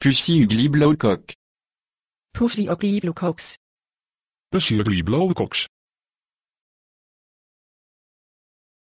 Pussy ugly blowcock. Pussy ugly blowcocks. Pussy ugly blowcocks.